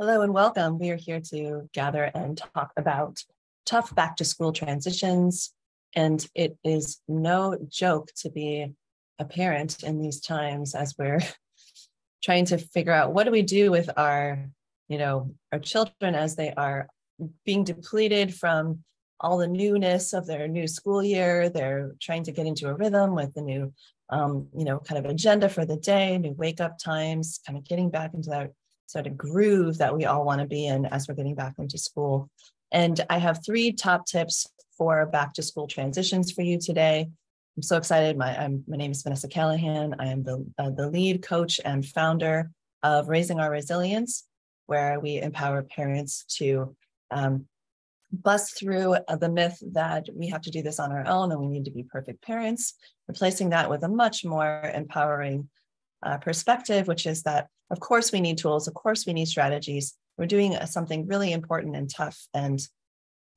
Hello and welcome. We are here to gather and talk about tough back to school transitions. And it is no joke to be a parent in these times as we're trying to figure out what do we do with our, you know, our children as they are being depleted from all the newness of their new school year. They're trying to get into a rhythm with the new, um, you know, kind of agenda for the day, new wake up times, kind of getting back into that sort of groove that we all want to be in as we're getting back into school. And I have three top tips for back to school transitions for you today. I'm so excited. My, I'm, my name is Vanessa Callaghan. I am the, uh, the lead coach and founder of Raising Our Resilience, where we empower parents to um, bust through the myth that we have to do this on our own and we need to be perfect parents, replacing that with a much more empowering uh, perspective, which is that, of course, we need tools, of course, we need strategies. We're doing uh, something really important and tough. And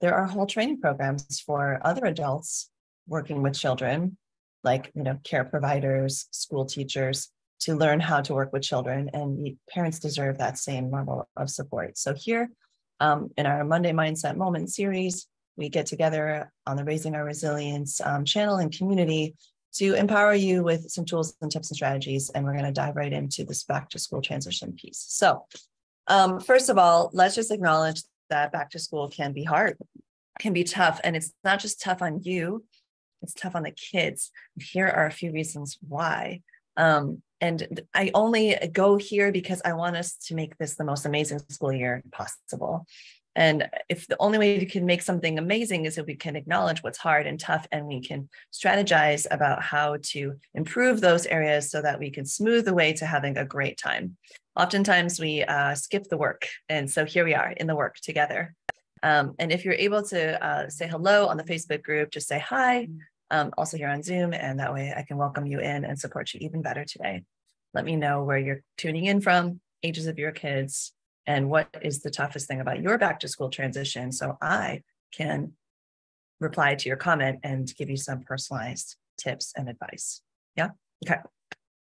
there are whole training programs for other adults working with children, like you know, care providers, school teachers, to learn how to work with children. And parents deserve that same level of support. So here um, in our Monday Mindset Moment series, we get together on the Raising Our Resilience um, channel and community to empower you with some tools and tips and strategies. And we're going to dive right into this back to school transition piece. So, um, first of all, let's just acknowledge that back to school can be hard, can be tough. And it's not just tough on you, it's tough on the kids. Here are a few reasons why. Um, and I only go here because I want us to make this the most amazing school year possible. And if the only way we can make something amazing is if we can acknowledge what's hard and tough and we can strategize about how to improve those areas so that we can smooth the way to having a great time. Oftentimes we uh, skip the work. And so here we are in the work together. Um, and if you're able to uh, say hello on the Facebook group, just say hi. Um, also here on Zoom, and that way I can welcome you in and support you even better today. Let me know where you're tuning in from, ages of your kids, and what is the toughest thing about your back to school transition so I can reply to your comment and give you some personalized tips and advice. Yeah. Okay.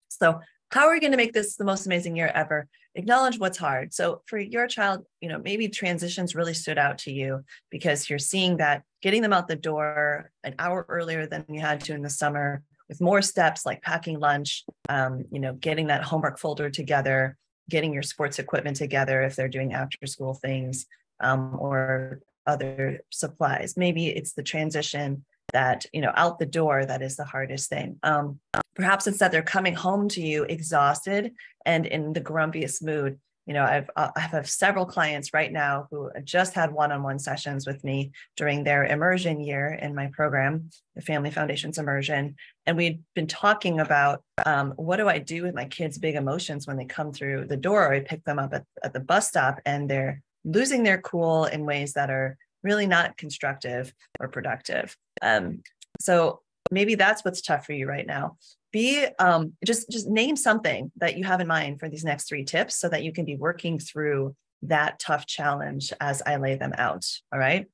So, how are we going to make this the most amazing year ever? Acknowledge what's hard. So, for your child, you know, maybe transitions really stood out to you because you're seeing that getting them out the door an hour earlier than you had to in the summer with more steps like packing lunch, um, you know, getting that homework folder together, getting your sports equipment together if they're doing after school things um, or other supplies. Maybe it's the transition that, you know, out the door that is the hardest thing. Um, perhaps it's that they're coming home to you exhausted and in the grumpiest mood you know i've uh, i have several clients right now who just had one-on-one sessions with me during their immersion year in my program the family foundations immersion. And we'd been talking about um, what do i do with my kids big emotions when they come through the door or i pick them up at, at the bus stop and they're losing their cool in ways that are really not constructive or productive. Um, so maybe that's what's tough for you right now be um, just just name something that you have in mind for these next three tips so that you can be working through that tough challenge as i lay them out all right?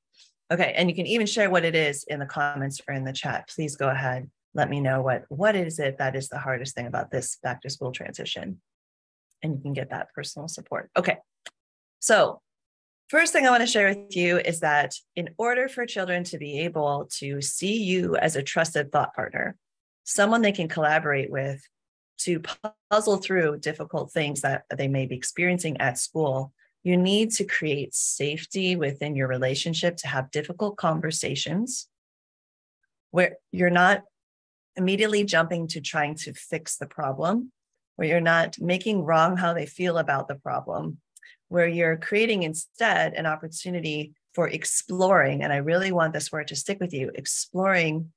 Okay and you can even share what it is in the comments or in the chat. Please go ahead. Let me know what what is it that is the hardest thing about this back to school transition? And you can get that personal support. Okay so First thing I want to share with you is that in order for children to be able to see you as a trusted thought partner, someone they can collaborate with to puzzle through difficult things that they may be experiencing at school, you need to create safety within your relationship to have difficult conversations where you're not immediately jumping to trying to fix the problem, where you're not making wrong how they feel about the problem, where you're creating instead an opportunity for exploring. And I really want this word to stick with you exploring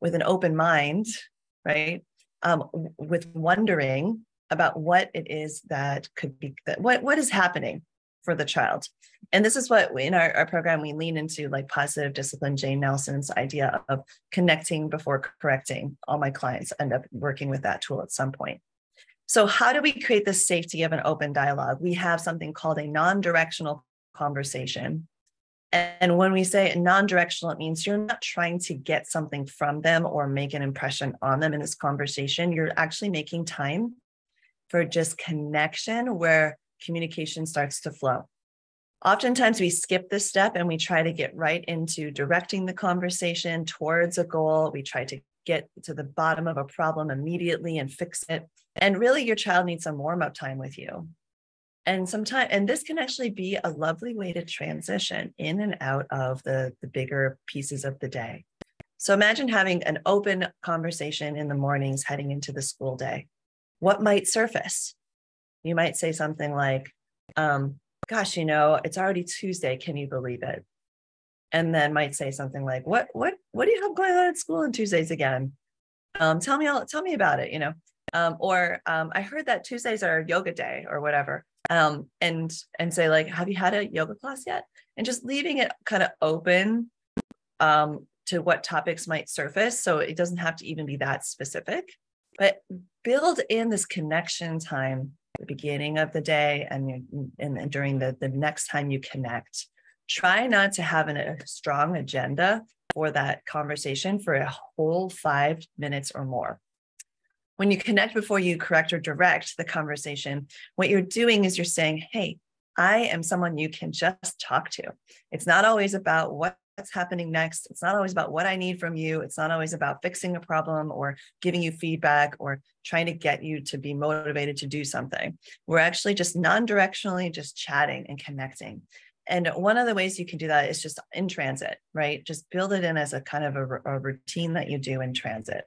with an open mind, right? Um, with wondering about what it is that could be that what what is happening for the child. And this is what in our, our program we lean into like positive discipline, Jane Nelsen's idea of connecting before correcting. All my clients end up working with that tool at some point. So, how do we create the safety of an open dialogue? We have something called a non directional conversation. And when we say non directional, it means you're not trying to get something from them or make an impression on them in this conversation. You're actually making time for just connection where communication starts to flow. Oftentimes, we skip this step and we try to get right into directing the conversation towards a goal. We try to get to the bottom of a problem immediately and fix it. And really, your child needs some warm up time with you. And sometimes, and this can actually be a lovely way to transition in and out of the, the bigger pieces of the day. So imagine having an open conversation in the mornings heading into the school day. What might surface? You might say something like, um, gosh, you know, it's already Tuesday. Can you believe it? And then might say something like, what, what, what do you have going on at school on Tuesdays again? Um, tell me all, tell me about it, you know? Um, or um, I heard that Tuesdays are yoga day or whatever. Um, and and say like, have you had a yoga class yet? And just leaving it kind of open um, to what topics might surface. So it doesn't have to even be that specific, but build in this connection time at the beginning of the day and, and, during the, the next time you connect. Try not to have an, a strong agenda for that conversation for a whole five minutes or more. When you connect before you correct or direct the conversation, what you're doing is you're saying, Hey, I am someone you can just talk to. It's not always about what what's happening next. It's not always about what I need from you. It's not always about fixing a problem or giving you feedback or trying to get you to be motivated to do something. We're actually just non directionally just chatting and connecting. And one of the ways you can do that is just in transit, right? Just build it in as a kind of a, a routine that you do in transit.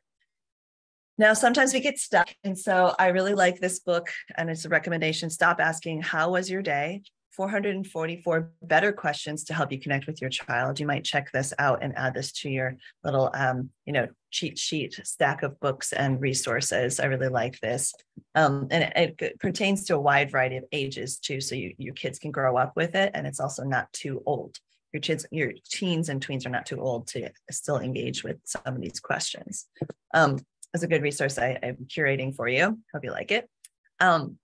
Now, sometimes we get stuck. And so I really like this book, and it's a recommendation Stop Asking, How Was Your Day? 444 better questions to help you connect with your child. You might check this out and add this to your little, um, you know, cheat sheet stack of books and resources. I really like this. Um, and it, it, pertains to a wide variety of ages too. So you, your kids can grow up with it and it's also not too old. Your kids, your teens and tweens are not too old to still engage with some of these questions. Um, it's a good resource I, I'm curating for you. Hope you like it. Um,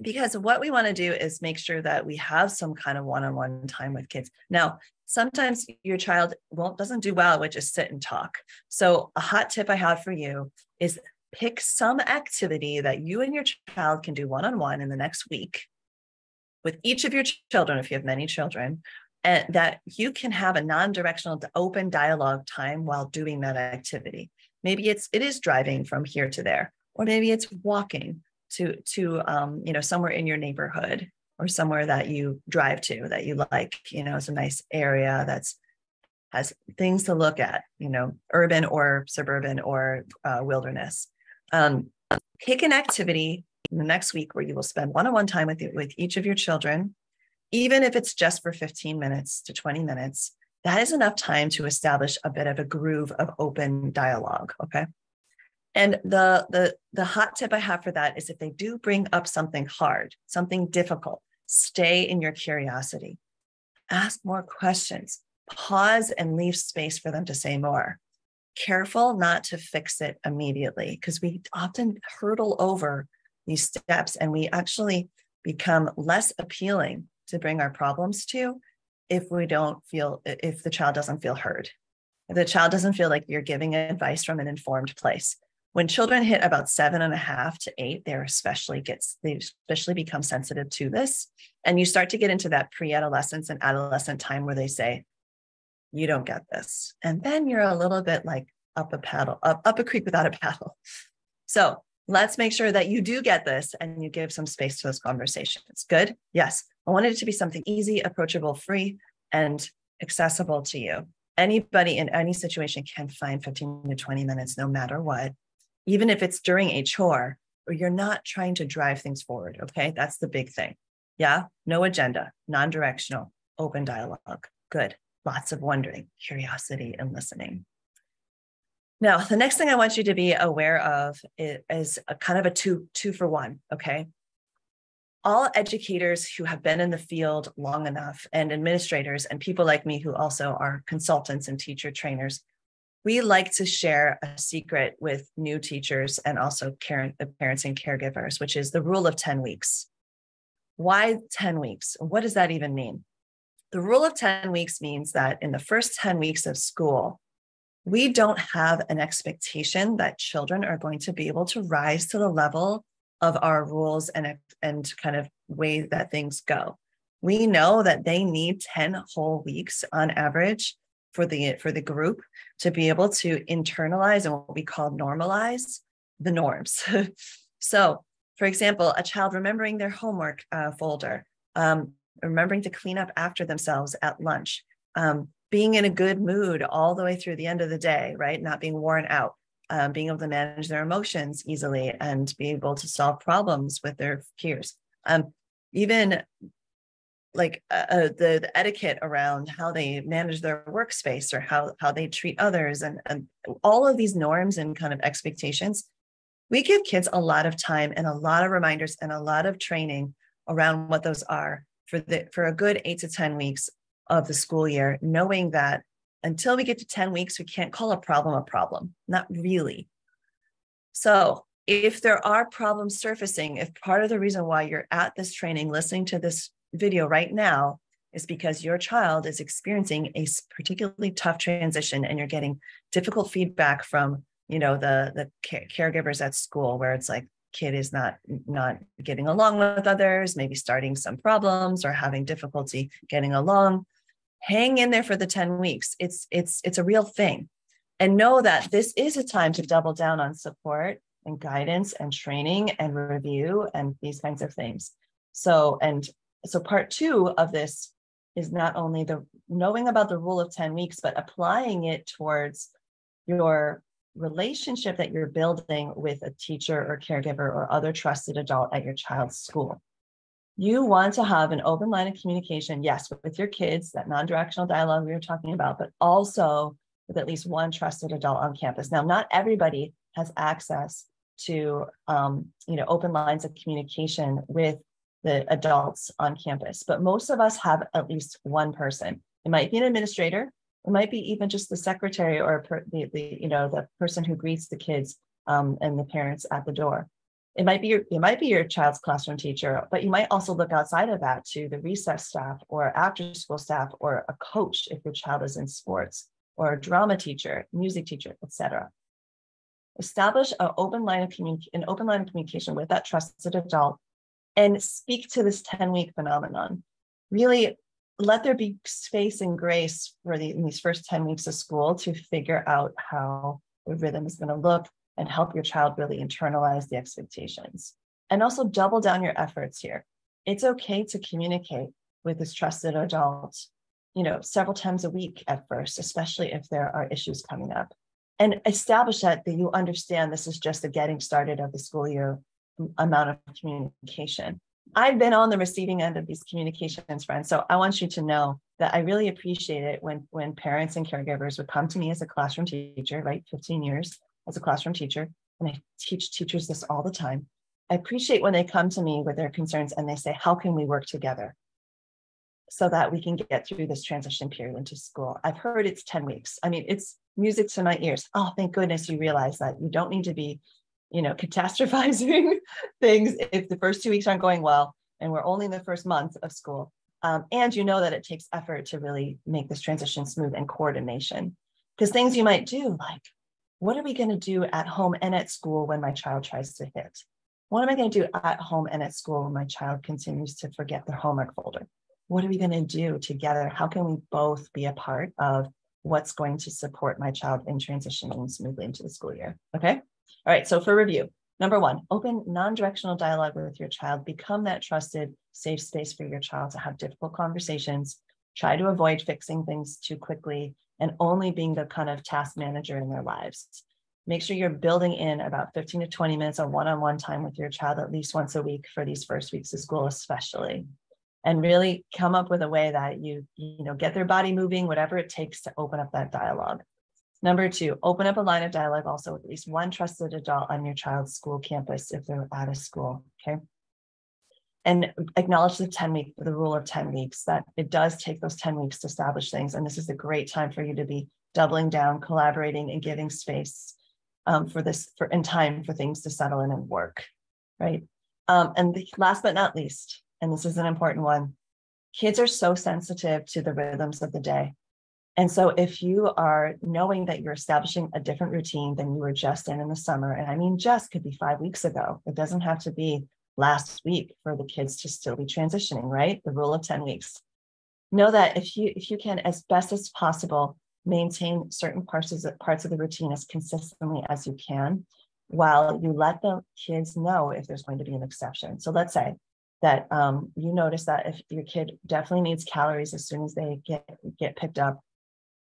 because what we want to do is make sure that we have some kind of one-on-one time with kids now sometimes your child won't doesn't do well with just sit and talk so a hot tip i have for you is pick some activity that you and your child can do one-on-one in the next week with each of your children if you have many children and that you can have a non-directional open dialogue time while doing that activity maybe it's it is driving from here to there or maybe it's walking to to um, you know somewhere in your neighborhood or somewhere that you drive to that you like you know it's a nice area that's has things to look at you know urban or suburban or uh, wilderness. Um, pick an activity in the next week where you will spend one-on-one time with with each of your children even if it's just for 15 minutes to 20 minutes that is enough time to establish a bit of a groove of open dialogue okay and the, the, the hot tip I have for that is if they do bring up something hard, something difficult, stay in your curiosity. Ask more questions, pause and leave space for them to say more. Careful not to fix it immediately because we often hurdle over these steps and we actually become less appealing to bring our problems to if we don't feel, if the child doesn't feel heard. If the child doesn't feel like you're giving advice from an informed place when children hit about seven and a half to eight, they're especially gets they especially become sensitive to this. And you start to get into that pre-adolescence and adolescent time where they say, you don't get this. And then you're a little bit like up a paddle, up, up a creek without a paddle. So let's make sure that you do get this and you give some space to those conversations. Good? Yes. I wanted it to be something easy, approachable, free, and accessible to you. Anybody in any situation can find 15 to 20 minutes no matter what even if it's during a chore or you're not trying to drive things forward. Okay. That's the big thing. Yeah. No agenda, non directional, open dialogue. Good. Lots of wondering, curiosity, and listening. Now, the next thing I want you to be aware of is a kind of a two, two for one. Okay. All educators who have been in the field long enough and administrators and people like me who also are consultants and teacher trainers we like to share a secret with new teachers and also parents and caregivers, which is the rule of 10 weeks. Why 10 weeks? What does that even mean? The rule of 10 weeks means that in the first 10 weeks of school, we don't have an expectation that children are going to be able to rise to the level of our rules and, and kind of way that things go. We know that they need 10 whole weeks on average for the for the group to be able to internalize and what we call normalize the norms. so, for example, a child remembering their homework uh, folder, um, remembering to clean up after themselves at lunch, um, being in a good mood all the way through the end of the day, right? Not being worn out, um, being able to manage their emotions easily and be able to solve problems with their peers. Um, even like uh, uh, the, the etiquette around how they manage their workspace or how, how they treat others and, and all of these norms and kind of expectations we give kids a lot of time and a lot of reminders and a lot of training around what those are for the for a good eight to 10 weeks of the school year, knowing that until we get to 10 weeks, we can't call a problem a problem. Not really. So if there are problems surfacing, if part of the reason why you're at this training, listening to this video right now, is because your child is experiencing a particularly tough transition and you're getting difficult feedback from you know the the caregivers at school where it's like kid is not not getting along with others maybe starting some problems or having difficulty getting along hang in there for the 10 weeks. It's it's it's a real thing. And know that this is a time to double down on support and guidance and training and review and these kinds of things. So and so part 2 of this is not only the knowing about the rule of 10 weeks but applying it towards your relationship that you're building with a teacher or caregiver or other trusted adult at your child's school. You want to have an open line of communication, yes, with your kids, that non directional dialogue we were talking about, but also with at least one trusted adult on campus. Now, not everybody has access to um, you know open lines of communication with the adults on campus but most of us have at least one person it might be an administrator it might be even just the secretary or per, the, the you know the person who greets the kids um, and the parents at the door. It might be your it might be your child's classroom teacher, but you might also look outside of that to the recess staff or after school staff or a coach if your child is in sports or a drama teacher, music teacher, etc. Establish an open line of an open line of communication with that trusted adult and speak to this 10 week phenomenon. Really let there be space and grace for the, these first 10 weeks of school to figure out how the rhythm is going to look and help your child really internalize the expectations. And also double down your efforts here. It's okay to communicate with this trusted adult, you know, several times a week at first, especially if there are issues coming up. And establish that, that you understand this is just the getting started of the school year amount of communication. I've been on the receiving end of these communications, friends. So I want you to know that I really appreciate it when when parents and caregivers would come to me as a classroom teacher, right? 15 years as a classroom teacher, and I teach teachers this all the time. I appreciate when they come to me with their concerns and they say, "How can we work together?" so that we can get through this transition period into school. I've heard it's 10 weeks. I mean, it's music to my ears. Oh, thank goodness you realize that you don't need to be you know, catastrophizing things if the first two weeks aren't going well and we're only in the first month of school. Um, and you know that it takes effort to really make this transition smooth and coordination. Because things you might do, like, what are we going to do at home and at school when my child tries to hit? What am I going to do at home and at school when my child continues to forget their homework folder? What are we going to do together? How can we both be a part of what's going to support my child in transitioning smoothly into the school year? Okay. All right, so for review, number one, open non-directional dialogue with your child. Become that trusted, safe space for your child to have difficult conversations. Try to avoid fixing things too quickly and only being the kind of task manager in their lives. Make sure you're building in about 15 to 20 minutes of one-on-one time with your child at least once a week for these first weeks of school, especially. And really come up with a way that you, you know, get their body moving, whatever it takes to open up that dialogue. Number two, open up a line of dialogue also with at least one trusted adult on your child's school campus if they're out of school. Okay. And acknowledge the 10 week, the rule of 10 weeks, that it does take those 10 weeks to establish things. And this is a great time for you to be doubling down, collaborating, and giving space um, for this for in time for things to settle in and work. Right. Um, and the, last but not least, and this is an important one, kids are so sensitive to the rhythms of the day. And so, if you are knowing that you're establishing a different routine than you were just in in the summer, and I mean, just could be five weeks ago, it doesn't have to be last week for the kids to still be transitioning, right? The rule of 10 weeks. Know that if you if you can as best as possible maintain certain parts of the parts of the routine as consistently as you can, while you let the kids know if there's going to be an exception. So let's say that um, you notice that if your kid definitely needs calories as soon as they get get picked up,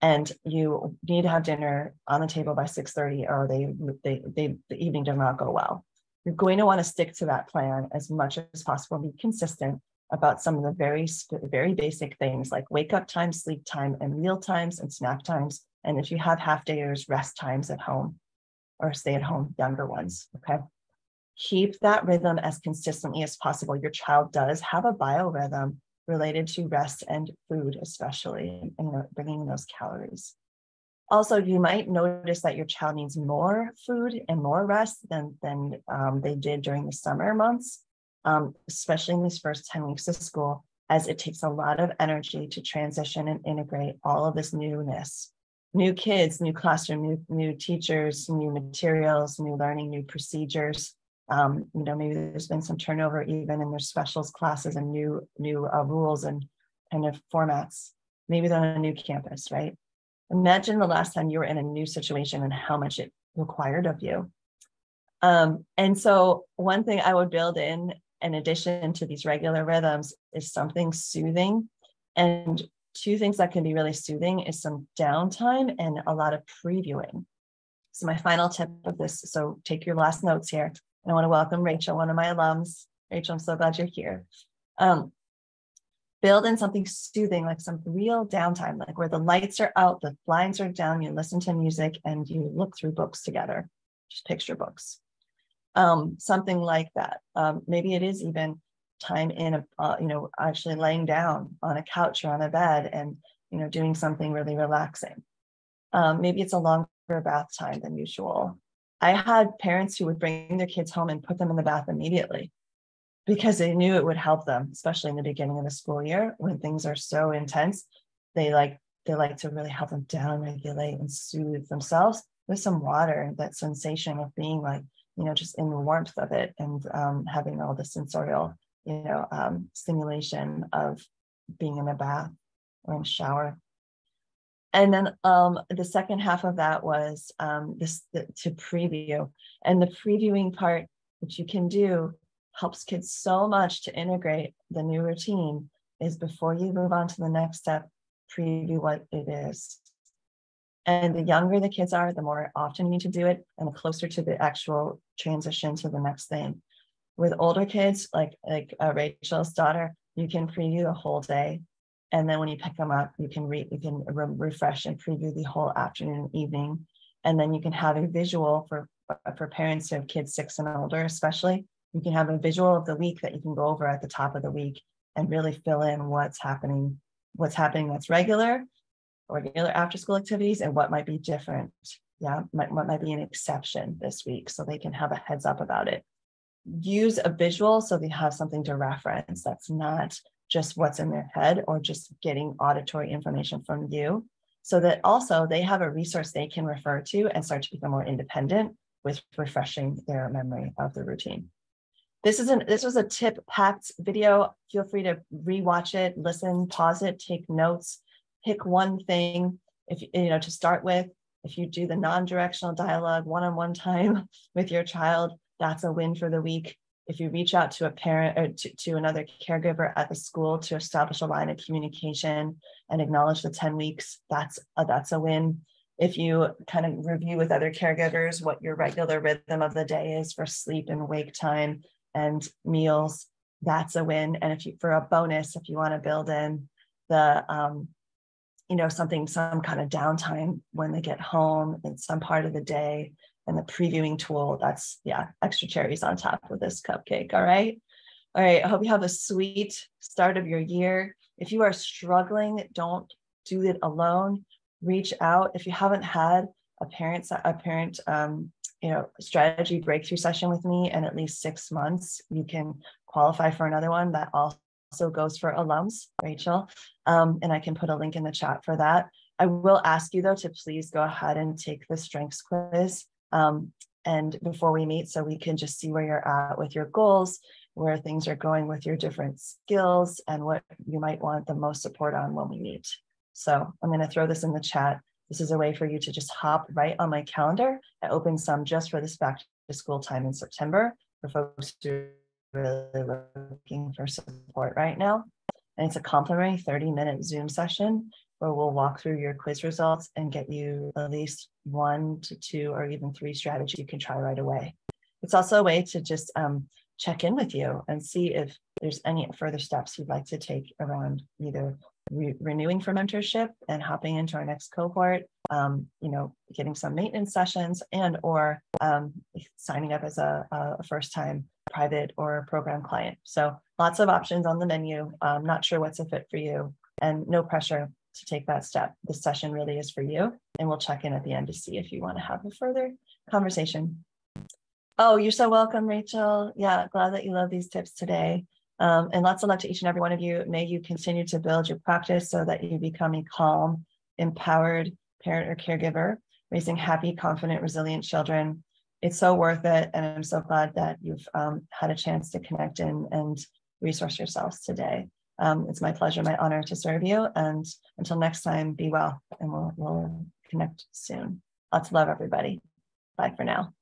and you need to have dinner on the table by 6:30, or they they they the evening does not go well. You're going to want to stick to that plan as much as possible, be consistent about some of the very very basic things like wake up time, sleep time, and meal times and snack times. And if you have half dayers, rest times at home or stay at home younger ones. Okay. Keep that rhythm as consistently as possible. Your child does have a biorhythm related to rest and food, especially, and you know, bringing those calories. Also, you might notice that your child needs more food and more rest than, than um, they did during the summer months, um, especially in these first 10 weeks of school, as it takes a lot of energy to transition and integrate all of this newness new kids, new classroom, new, new teachers, new materials, new learning, new procedures. Um, you know, maybe there's been some turnover even in their specials classes and new new uh, rules and kind of formats. Maybe they're on a new campus, right? Imagine the last time you were in a new situation and how much it required of you. Um, and so, one thing I would build in, in addition to these regular rhythms, is something soothing and two things that can be really soothing is some downtime and a lot of previewing. So my final tip of this, so take your last notes here. And I want to welcome Rachel, one of my alums. Rachel, I'm so glad you're here. Um, build in something soothing, like some real downtime, like where the lights are out, the blinds are down, you listen to music and you look through books together, just picture books. Um, something like that. Um, maybe it is even time in a uh, you know actually laying down on a couch or on a bed and you know doing something really relaxing um, maybe it's a longer bath time than usual i had parents who would bring their kids home and put them in the bath immediately because they knew it would help them especially in the beginning of the school year when things are so intense they like they like to really help them down regulate and soothe themselves with some water that sensation of being like you know just in the warmth of it and um, having all the sensorial you know, um, stimulation of being in a bath or in a shower. And then um, the second half of that was um, this the, to preview. And the previewing part, which you can do, helps kids so much to integrate the new routine is before you move on to the next step, preview what it is. And the younger the kids are, the more often you need to do it and the closer to the actual transition to the next thing with older kids, like like uh, Rachel's daughter, you can preview the whole day, and then when you pick them up, you can read, you can re- refresh and preview the whole afternoon, and evening, and then you can have a visual for for parents who have kids six and older, especially. You can have a visual of the week that you can go over at the top of the week and really fill in what's happening, what's happening that's regular, regular after school activities, and what might be different. Yeah, might, what might be an exception this week, so they can have a heads up about it use a visual so they have something to reference that's not just what's in their head or just getting auditory information from you so that also they have a resource they can refer to and start to become more independent with refreshing their memory of the routine this is an this was a tip packed video feel free to rewatch it listen pause it take notes pick one thing if you know to start with if you do the non-directional dialogue one-on-one time with your child that's a win for the week. If you reach out to a parent or to, to another caregiver at the school to establish a line of communication and acknowledge the 10 weeks, that's a, that's a win. If you kind of review with other caregivers what your regular rhythm of the day is for sleep and wake time and meals, that's a win. And if you, for a bonus, if you want to build in the, um, you know, something, some kind of downtime when they get home in some part of the day, and the previewing tool. That's, yeah, extra cherries on top of this cupcake. All right. All right. I hope you have a sweet start of your year. If you are struggling, don't do it alone. Reach out. If you haven't had a parent, a parent, um, you know, strategy breakthrough session with me in at least six months, you can qualify for another one that also goes for alums, Rachel. Um, and I can put a link in the chat for that. I will ask you though to please go ahead and take the strengths quiz um, and before we meet so we can just see where you're at with your goals where things are going with your different skills and what you might want the most support on when we meet. So I'm going to throw this in the chat. This is a way for you to just hop right on my calendar. I opened some just for this back to school time in September for folks who are really looking for support right now. And it's a complimentary 30 minute Zoom session where we'll walk through your quiz results and get you at least one to two or even three strategies you can try right away. It's also a way to just um, check in with you and see if there's any further steps you'd like to take around either re- renewing for mentorship and hopping into our next cohort, um, you know, getting some maintenance sessions and or um, signing up as a, a first time private or program client. So lots of options on the menu. I'm not sure what's a fit for you and no pressure to take that step. This session really is for you and we'll check in at the end to see if you want to have a further conversation. Oh, you're so welcome, Rachel. Yeah, glad that you love these tips today. Um, and lots of love to each and every one of you. May you continue to build your practice so that you become a calm, empowered parent or caregiver, raising happy, confident, resilient children. It's so worth it. And I'm so glad that you've um, had a chance to connect in and resource yourselves today. Um, it's my pleasure, my honor to serve you. And until next time, be well and we'll, we'll connect soon. Lots of love, everybody. Bye for now.